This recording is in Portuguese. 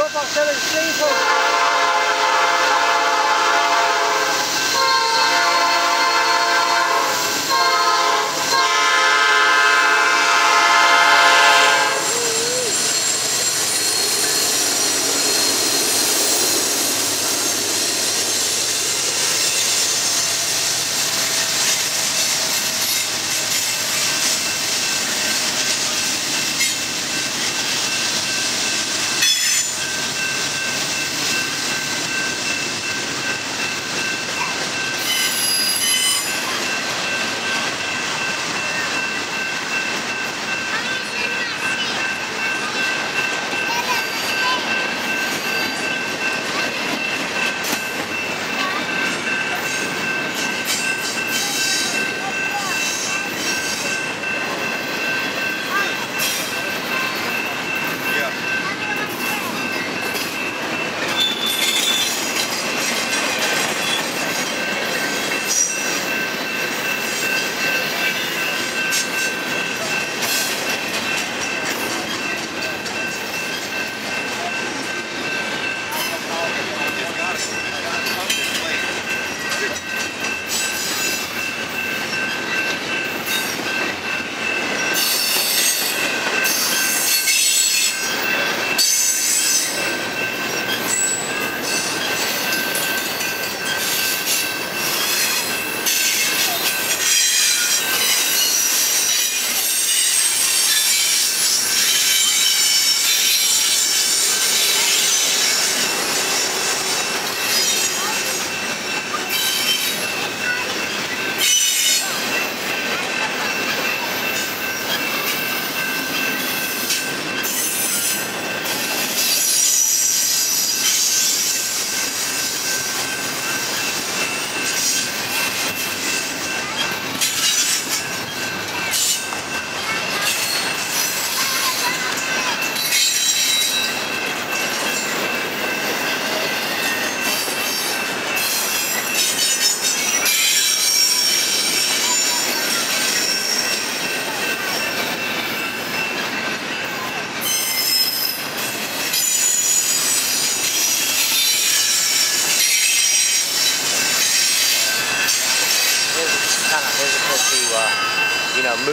Norfolk Southern to, uh, you know, move.